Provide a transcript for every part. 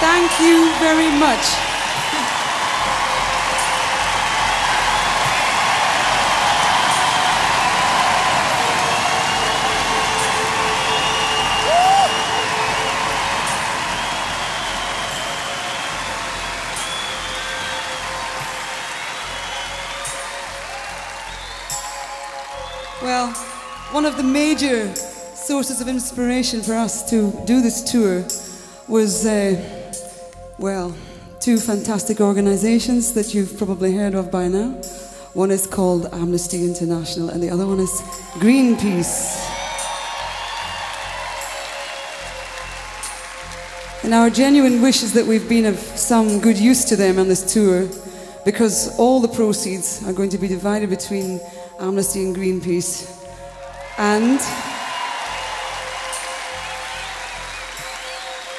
Thank you very much. Well, one of the major sources of inspiration for us to do this tour was, uh, well, two fantastic organizations that you've probably heard of by now. One is called Amnesty International, and the other one is Greenpeace. And our genuine wish is that we've been of some good use to them on this tour because all the proceeds are going to be divided between Amnesty and Greenpeace. And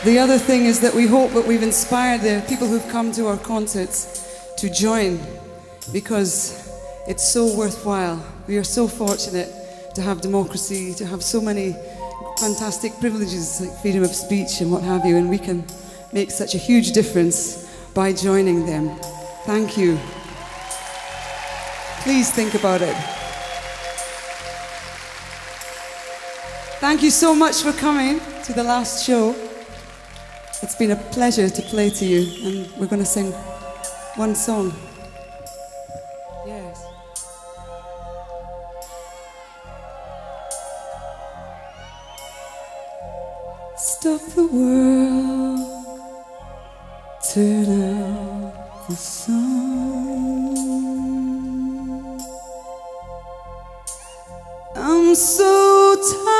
the other thing is that we hope that we've inspired the people who've come to our concerts to join because it's so worthwhile. We are so fortunate to have democracy, to have so many fantastic privileges like freedom of speech and what have you, and we can make such a huge difference by joining them. Thank you. Please think about it. Thank you so much for coming to the last show. It's been a pleasure to play to you, and we're going to sing one song. Yes. Stop the world, turn out the sun. I'm so tired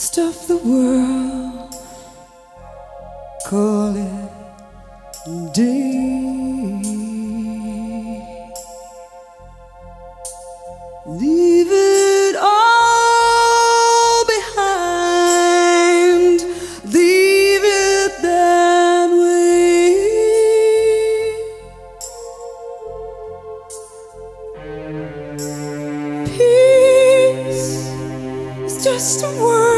Stop the world, call it day. Leave it all behind. Leave it that way. Peace is just a word.